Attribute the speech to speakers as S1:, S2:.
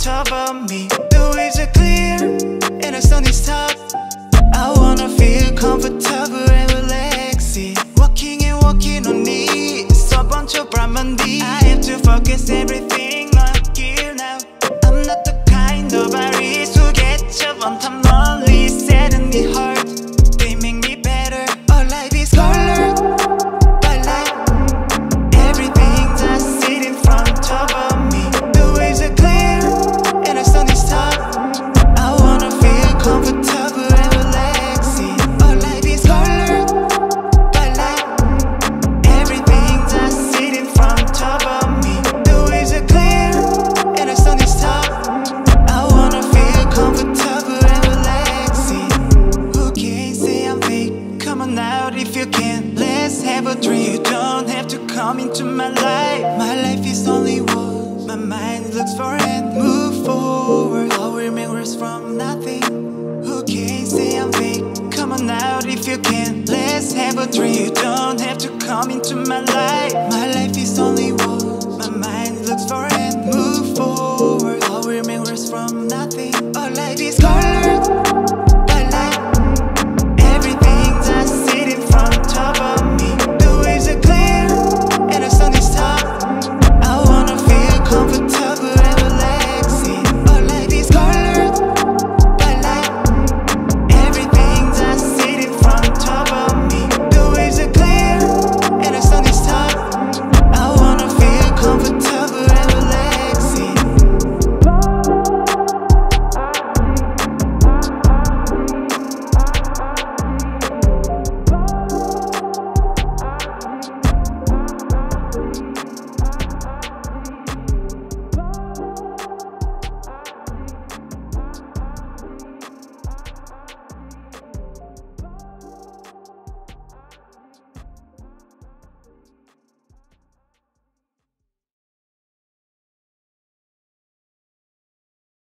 S1: top of me. The waves are clear and the sun is top. Out if you can. Let's have a drink. You don't have to come into my life. My life is only one. My mind looks for it. Move forward. Our memories from nothing. Who can say I'm fake? Come on out if you can. Let's have a drink.